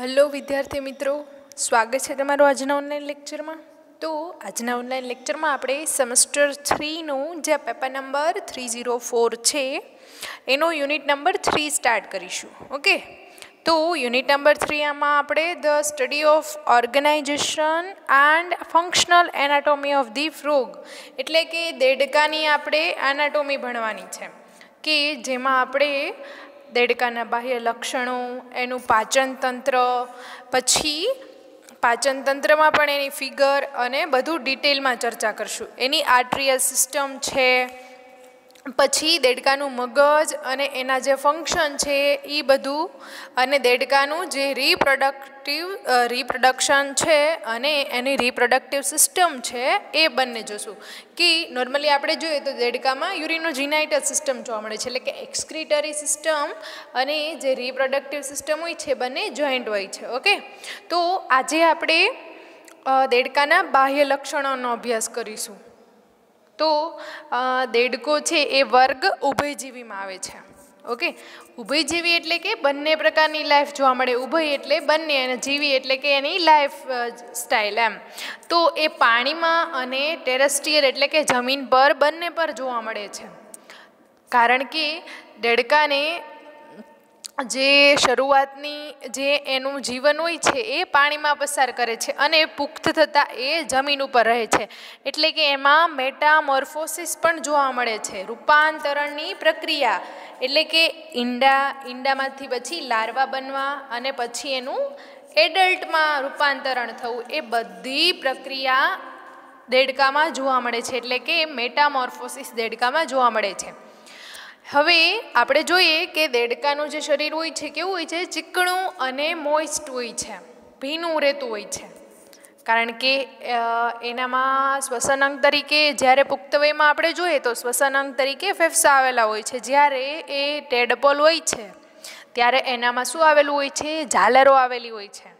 Hello વિદ્યાર્થી મિત્રો, સ્વાગત છે તમારું આજના ઓનલાઈન લેક્ચરમાં તો આજના ઓનલાઈન લેક્ચરમાં આપણે સેમેસ્ટર થ્રીનું જે paper number three zero four છે, એનો યુનિટ નંબર થ્રી સ્ટાર્ટ કરીશું ઓકે તો યુનિટ નંબર થ્રી આમાં આપણે the study of organization and functional anatomy of the frog એટલે કે દેડકાની આપણે એનાટોમી ભણવાની છે, કે જેમાં આપણે દેડકાના બાહ્ય લક્ષણો, એનું પાચન તંત્ર પછી પાચન તંત્રમાં પણ એની ફિગર અને બધું ડિટેલમાં ચર્ચા કરશું. એની આર્ટ્રિયલ સિસ્ટમ છે પછી દેડકાનું મગજ અને એના જે ફંક્શન છે એ બધું અને દેડકાનું જે રિપ્રોડક્ટિવ રિપ્રોડક્શન છે અને એની રિપ્રોડક્ટિવ સિસ્ટમ છે એ બંને જોશું. કે નોર્મલી આપણે જોઈએ તો દેડકામાં યુરિનોજીનાઇટલ સિસ્ટમ જોવા મળે છે, એટલે કે એક્સક્રિટરી સિસ્ટમ અને જે રિપ્રોડક્ટિવ સિસ્ટમ હોય છે બંને જોઈન્ટ હોય છે ઓકે તો આજે આપણે દેડકાના બાહ્ય લક્ષણોનો અભ્યાસ કરીશું. તો દેડકો છે એ વર્ગ ઉભયજીવીમાં આવે છે. ઓકે? ઉભયજીવી એટલે કે બંને પ્રકારની લાઈફ જોવા મળે. ઉભય એટલે બંને અને જીવી એટલે કે એની લાઈફ સ્ટાઇલ એમ. તો એ પાણીમાં અને ટેરેસ્ટિયર એટલે કે જમીન પર બંને પર જોવા મળે છે. કારણ કે દેડકાને જે શરૂઆતની જે એનું જીવન હોય છે એ પાણીમાં પસાર કરે છે અને પુખ્ત થતાં એ જમીન ઉપર રહે છે. એટલે કે એમાં મેટામોર્ફોસિસ પણ જોવા મળે છે. રૂપાંતરણની પ્રક્રિયા એટલે કે ઈંડા, ઈંડામાંથી પછી લાર્વા બનવા અને પછી એનું એડલ્ટમાં રૂપાંતરણ થવું એ બધી પ્રક્રિયા દેડકામાં જોવા મળે છે. એટલે કે મેટામોર્ફોસિસ દેડકામાં જોવા મળે છે. હવે આપણે જોઈએ કે દેડકાનું જે શરીર હોય છે, કેવું હોય છે? ચીકણું અને મોઇસ્ટ હોય છે. ભીનું રહેતું હોય છે. કારણ કે એનામાં શ્વસન અંગ તરીકે જ્યારે પુખ્ત વયમાં આપણે જોઈએ તો શ્વસન અંગ તરીકે ફેફસા આવેલા હોય છે. જ્યારે એ ટેડપોલ હોય છે, ત્યારે એનામાં શું આવેલું હોય છે? ઝાલરો આવેલી હોય છે.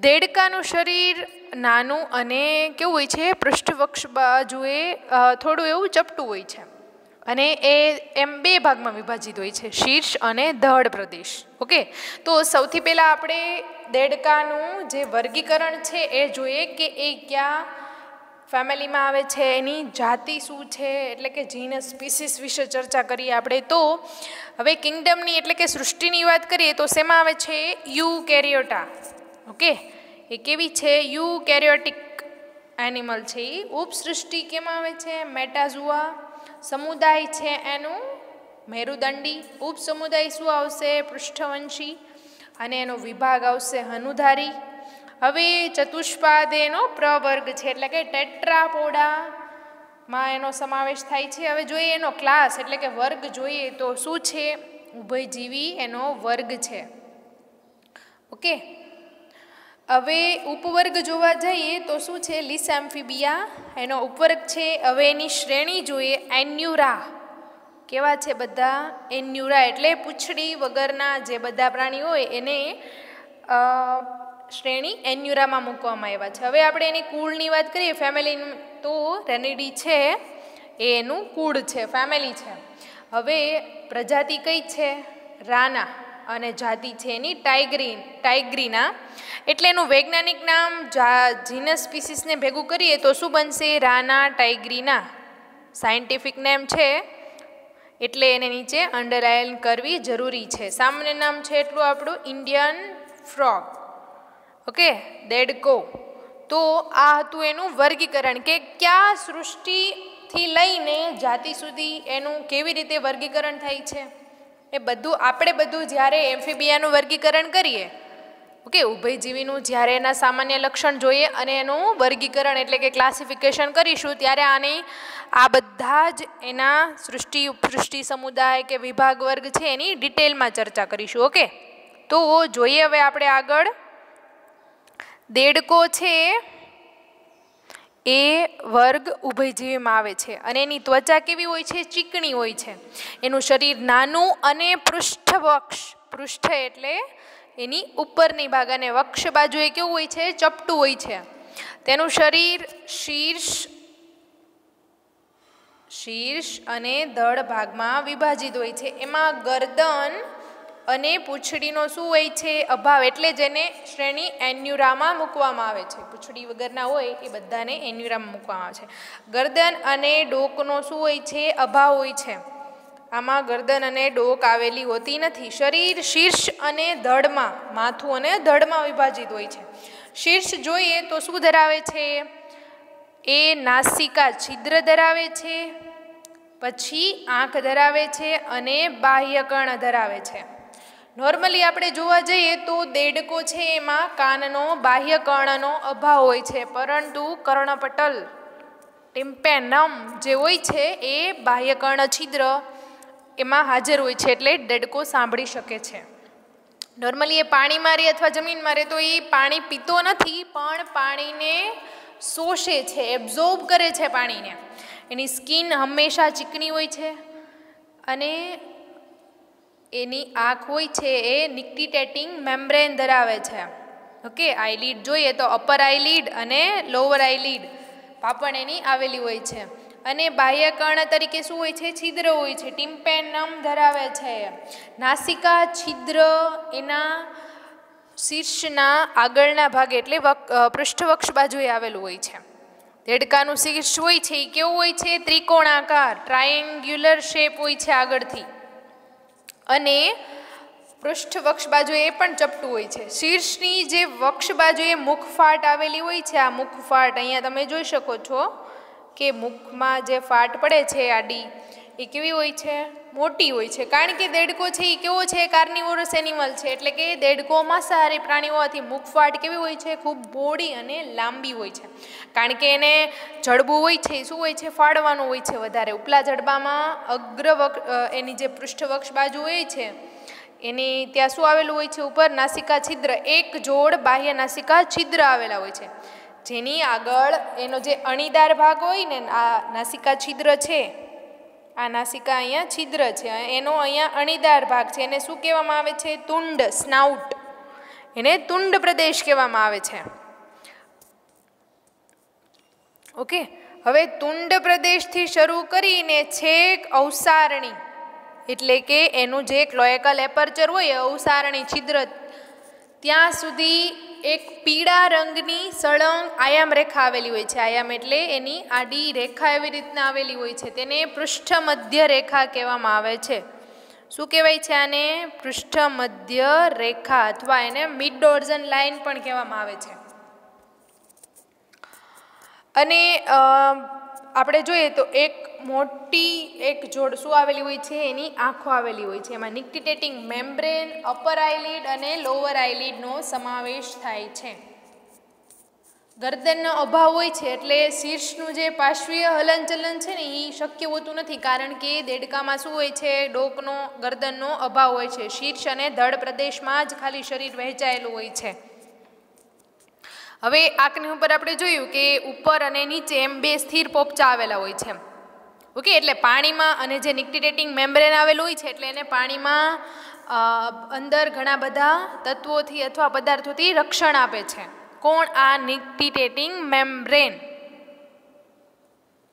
દેડકાનું શરીર નાનું અને કેવું હોય છે? પૃષ્ઠવક્ષ બાજુએ થોડું એવું ચપટું હોય છે. અને એ એમ બે ભાગમાં વિભાજિત હોય છે, શીર્ષ અને ધડ પ્રદેશ. ઓકે? તો સૌથી પહેલાં આપણે દેડકાનું જે વર્ગીકરણ છે એ જોઈએ કે એ ક્યાં ફેમિલીમાં આવે છે, એની જાતિ શું છે, એટલે કે જીનસ સ્પીસીસ વિશે ચર્ચા કરીએ આપણે તો. હવે કિંગડમની એટલે કે સૃષ્ટિની વાત કરીએ તો શેમાં આવે છે? You કેરિયોટા okay? એ કેવી છે? યુ કેરિયોટિક એનિમલ છે એ ઉપસૃષ્ટિ કેમાં આવે છે? મેટાઝુઆ. સમુદાય છે એનું? મેરુદંડી. ઉપસમુદાય શું આવશે? પૃષ્ઠવંશી. અને એનો વિભાગ આવશે હનુધારી. હવે ચતુષ્પાદ એનો પ્રવર્ગ છે, એટલે કે ટેટ્રાપોડામાં એનો સમાવેશ થાય છે. હવે જોઈએ એનો ક્લાસ એટલે કે વર્ગ જોઈએ તો શું છે? ઉભયજીવી એનો વર્ગ છે. ઓકે હવે ઉપવર્ગ જોવા જઈએ તો શું છે? લિસેમ્ફીબિયા, એનો ઉપવર્ગ છે. હવે એની શ્રેણી જોઈએ, એન્યુરા. કેવા છે બધા? એન્યુરા એટલે પૂંછડી વગરના જે બધા પ્રાણી હોય, એને શ્રેણી એન્યુરામાં મૂકવામાં આવ્યા છે. હવે આપણે એની કુળની વાત કરીએ ફેમિલી તો રેનિડી છે. એ એનું કુળ છે ફેમિલી છે. હવે પ્રજાતિ કઈ છે? રાના. અને જાતિ છે એની ટાઈગ્રી ટાઈગ્રીના. એટલે એનું વૈજ્ઞાનિક નામ જીનસ સ્પીસીસને ભેગું કરીએ તો શું બનશે? રાના ટાઈગ્રીના. સાયન્ટિફિક નેમ છે. એટલે એને નીચે અંડરલાઇન કરવી જરૂરી છે. સામાન્ય નામ છે એટલું આપણું ઇન્ડિયન ફ્રોગ. ઓકે? દેડકો. તો આ હતું એનું વર્ગીકરણ કે ક્યાં સૃષ્ટિથી લઈને જાતિ સુધી એનું કેવી રીતે વર્ગીકરણ થાય છે? એ બધું, આપણે બધું જ્યારે એમ્ફીબિયાનું વર્ગીકરણ કરીએ, ઓકે, ઉભયજીવીનું જ્યારે એના સામાન્ય લક્ષણ જોઈએ અને એનું વર્ગીકરણ એટલે કે ક્લાસિફિકેશન કરીશું, ત્યારે આની આ બધા જ એના સૃષ્ટિ ઉપસૃષ્ટિ સમુદાય કે વિભાગ વર્ગ છે એની ડિટેલમાં ચર્ચા કરીશું, ઓકે? તો જોઈએ હવે આપણે આગળ. દેડકો છે એ વર્ગ ઉભયજીવીમાં આવે છે અને એની ત્વચા કેવી હોય છે? ચીકણી હોય છે. એનું શરીર નાનું અને પૃષ્ઠવક્ષ પૃષ્ઠ એટલે એની ઉપરની ભાગ અને વક્ષ બાજુએ કેવું હોય છે? ચપટું હોય છે. તેનું શરીર શીર્ષ શીર્ષ અને દળ ભાગમાં વિભાજિત હોય છે. એમાં ગરદન અને પૂંછડીનો શું હોય છે? અભાવ એટલે જેને શ્રેણી એન્યુરામાં મૂકવામાં આવે છે. પૂંછડી વગરના હોય એ બધાને એન્યુરામાં મૂકવામાં આવે છે. ગરદન અને ડોકનો શું હોય છે? અભાવ હોય છે. આમાં ગરદન અને ડોક આવેલી હોતી નથી. શરીર શીર્ષ અને ધડમાં, માથું અને ધડમાં વિભાજિત હોય છે. શીર્ષ જોઈએ તો શું ધરાવે છે? એ નાસિકા છિદ્ર ધરાવે છે, પછી આંખ ધરાવે છે અને બાહ્યકર્ણ ધરાવે છે. નોર્મલી આપણે જોવા જઈએ તો દેડકો છે એમાં કાનનો, બાહ્ય કર્ણનો અભાવ હોય છે. પરંતુ કર્ણપટલ, ટિમ્પેનમ જે હોય છે એ બાહ્ય કર્ણ છિદ્ર એમાં હાજર હોય છે એટલે દેડકો સાંભળી શકે છે. નોર્મલી એ પાણી મારે અથવા જમીન મારે તો એ પાણી પીતો નથી, પણ પાણીને શોષે છે એબ્ઝોર્બ કરે છે પાણીને. એની સ્કિન હંમેશા ચીકણી હોય છે અને એની આંખ હોય છે એ નિક્ટિટેટિંગ મેમ્બ્રેન ધરાવે છે. ઓકે આઈલીડ જોઈએ તો અપર આઈલીડ અને લોવર આઈલીડ પાપણ એની આવેલી હોય છે. અને બાહ્યકર્ણ તરીકે શું હોય છે? છિદ્ર હોય છે. ટિમ્પેનમ ધરાવે છે. નાસિકા, છિદ્ર એના શીર્ષના આગળના ભાગે એટલે પૃષ્ઠવક્ષ બાજુએ આવેલું હોય છે. દેડકાનું શીર્ષ હોય છે એ કેવું હોય છે? ત્રિકોણાકાર ટ્રાયેંગ્યુલર શેપ હોય છે આગળથી. અને પૃષ્ઠવક્ષ બાજુ એ પણ ચપટું હોય છે. શીર્ષની જે વક્ષ બાજુએ મુખફાટ આવેલી હોય છે, આ મુખફાટ અહીંયા તમે જોઈ શકો છો કે મુખમાં જે ફાટ પડે છે, આડી એ કેવી હોય છે? મોટી હોય છે. કારણ કે દેડકો છે એ કેવો છે? કાર્નિવોરસ એનિમલ છે. એટલે કે દેડકો માંસાહારી પ્રાણી હોવાથી મુખફાટ કેવી હોય છે? ખૂબ બોડી અને લાંબી હોય છે. કારણ કે એને જડબું હોય છે શું હોય છે? ફાડવાનું હોય છે વધારે. ઉપલા જડબામાં અગ્રવક એની જે પૃષ્ઠવક્ષ બાજુ હોય છે, એની ત્યાં શું આવેલું હોય છે? ઉપર નાસિકા છિદ્ર. એક જોડ બાહ્ય નાસિકા છિદ્ર આવેલા હોય છે. જેની આગળ એનો જે અણીદાર ભાગ હોય ને, આ નાસિકા છિદ્ર છે આ નાસિકા અહીંયા છિદ્ર છે. એનો અહીંયા અણીદાર ભાગ છે. એને શું કહેવામાં આવે છે? તુંડ, સ્નાઉટ. એને તુંડ પ્રદેશ કહેવામાં આવે છે. ઓકે? હવે તુંડ પ્રદેશથી શરૂ કરીને છેક અવસારણી. એટલે કે એનું જે ક્લોએકલ એપર્ચર હોય અવસારણી છિદ્ર. ત્યાં સુધી એક પીળા રંગની સળંગ આયામ રેખા આવેલી હોય છે. આયામ એટલે એની આડી રેખા એવી રીતના આવેલી હોય છે. તેને પૃષ્ઠ મધ્ય રેખા કહેવામાં આવે છે. શું કહેવાય છે આને? પૃષ્ઠ મધ્ય રેખા અથવા એને મિડ ડોર્ઝન લાઇન પણ કહેવામાં આવે છે. અને આપણે જોઈએ તો એક મોટી એક જોડ શું આવેલી હોય છે? એની આંખો આવેલી હોય છે. એમાં નિક્ટિટેટિંગ મેમ્બ્રેન અપર આઈલીડ અને લોઅર આઈલીડનો સમાવેશ થાય છે. ગરદનનો અભાવ હોય છે એટલે શીર્ષનું જે પાર્શ્વીય હલનચલન છે ને એ શક્ય હોતું નથી. કારણ કે દેડકામાં શું હોય છે? ડોકનો, ગરદનનો અભાવ હોય છે. શીર્ષ અને ધડ પ્રદેશમાં જ ખાલી શરીર વહેંચાયેલું હોય છે. હવે આંખની ઉપર આપણે જોયું કે ઉપર અને નીચે એમ બે સ્થિર પોપચા આવેલા હોય છે. ઓકે, એટલે પાણીમાં અને જે નિક્ટિટેટિંગ મેમ્બ્રેન આવેલું હોય છે, એટલે એને પાણીમાં અંદર ઘણા બધા તત્વોથી અથવા પદાર્થોથી રક્ષણ આપે છે. કોણ? આ નિક્ટિટેટિંગ મેમ્બ્રેન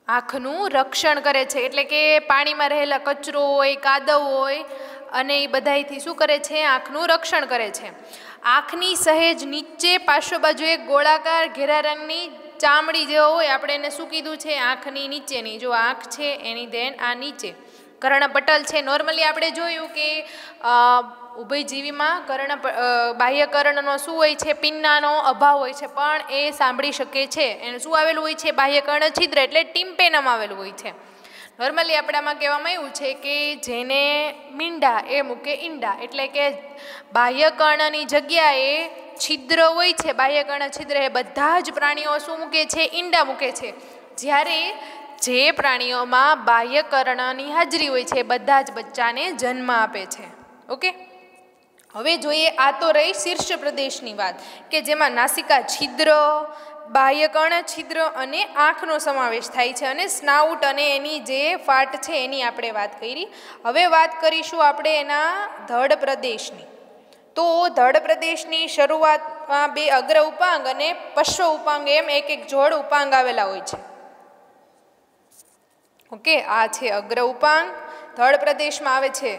આંખનું રક્ષણ કરે છે. એટલે કે પાણીમાં રહેલા કચરો હોય, કાદવ હોય અને એ બધાથી શું કરે છે? આંખનું રક્ષણ કરે છે. આંખની સહેજ નીચે પાર્શ્વ બાજુ એક ગોળાકાર ઘેરા રંગની ચામડી જેવો હોય, આપણે એને શું કીધું છે? આંખની નીચેની. જો આંખ છે, એની ધેન આ નીચે. કર્ણપટલ છે. નોર્મલી આપણે જોયું કે ઉભયજીવીમાં કર્ણ બાહ્યકર્ણનો શું હોય છે? પિન્નાનો અભાવ હોય છે. પણ એ સાંભળી શકે છે. એને શું આવેલું હોય છે? બાહ્યકર્ણ છિદ્ર. એટલે ટીમ્પેનમ આવેલું હોય છે. નોર્મલી આપણામાં કહેવામાં એવું છે કે જેને મીંડા એ મૂકે ઈંડા. એટલે કે બાહ્યકર્ણની જગ્યાએ છિદ્ર હોય છે બાહ્યકર્ણ છિદ્ર એ બધા જ પ્રાણીઓ શું મૂકે છે? ઈંડા મૂકે છે. જ્યારે જે પ્રાણીઓમાં બાહ્યકર્ણની હાજરી હોય છે બધા જ બચ્ચાને જન્મ આપે છે. ઓકે? હવે જોઈએ, આ તો રહી શીર્ષ પ્રદેશની વાત, કે જેમાં નાસિકા છિદ્ર બાહ્યકર્ણ છિદ્ર અને આંખનો સમાવેશ થાય છે અને સ્નાઉટ અને એની જે ફાટ છે એની આપણે વાત કરી. હવે વાત કરીશું આપણે એના ધડ પ્રદેશની. તો ધડ પ્રદેશની શરૂઆતમાં બે અગ્ર ઉપાંગ અને પશ્વ ઉપાંગ એમ એક એક જોડ ઉપાંગ આવેલા હોય છે. ઓકે, આ છે અગ્ર ઉપાંગ, ધડ પ્રદેશમાં આવે છે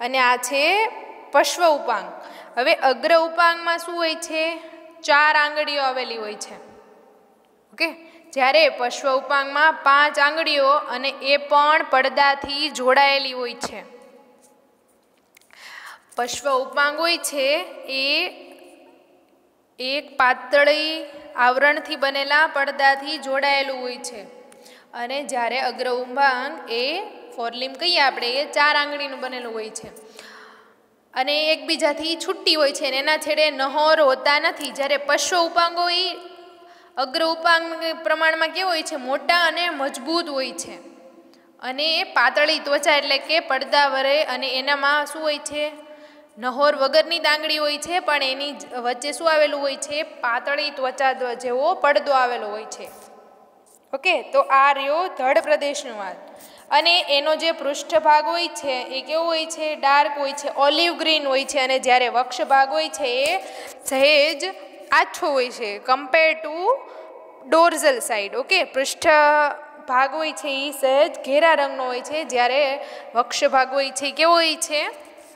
અને આ છે પશ્વ ઉપાંગ. હવે અગ્ર ઉપાંગમાં શું હોય છે? ચાર આંગળીઓ આવેલી હોય છે. ઓકે? જ્યારે પશ્વ ઉપાંગમાં પાંચ આંગળીઓ અને એ પણ પડદાથી જોડાયેલી હોય છે. પશ્વ ઉપાંગ હોય છે એ એક પાતળી આવરણથી બનેલા પડદાથી જોડાયેલું હોય છે. અને જ્યારે અગ્ર ઉપાંગ એ ફોરલીમ કહીએ આપણે, એ ચાર આંગળીનું બનેલું હોય છે. અને એકબીજાથી છૂટી હોય છે અને એના છેડે નહોર હોતા નથી. જ્યારે પશ્વ ઉપાંગો એ અગ્ર ઉપાંગ પ્રમાણમાં કેવો હોય છે? મોટા અને મજબૂત હોય છે. અને પાતળી ત્વચા એટલે કે પડદા વરે અને એનામાં શું હોય છે? નહોર વગરની દાંગડી હોય છે, પણ એની વચ્ચે શું આવેલું હોય છે? પાતળી ત્વચા જેવો પડદો આવેલો હોય છે. ઓકે, તો આ રહ્યો ધડ પ્રદેશનું વાત. અને એનો જે પૃષ્ઠભાગ હોય છે, એ કેવો હોય છે? ડાર્ક હોય છે, ઓલિવ ગ્રીન હોય છે, અને જ્યારે વક્ષ ભાગ હોય છે, એ સહેજ આછો હોય છે compare to dorsal side okay પૃષ્ઠ ભાગ હોય છે એ સહેજ ઘેરા રંગનો હોય છે, જ્યારે વક્ષ ભાગ હોય છે કેવો હોય છે?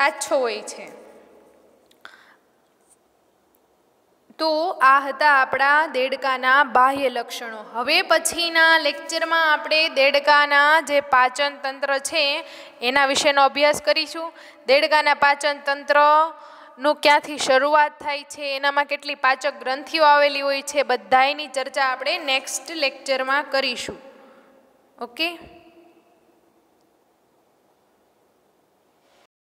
આછો હોય છે. તો આ હતા આપણા દેડકાના બાહ્ય લક્ષણો. હવે પછીના લેક્ચરમાં આપણે દેડકાના જે પાચન તંત્ર છે, એના વિશેનો અભ્યાસ કરીશું. દેડકાના પાચન તંત્ર નું ક્યાંથી શરૂઆત થાય છે, એનામાં કેટલી પાચક ગ્રંથિઓ આવેલી હોય છે બધાની ચર્ચા આપણે નેક્સ્ટ લેક્ચરમાં કરીશું. ઓકે